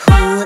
Ooh.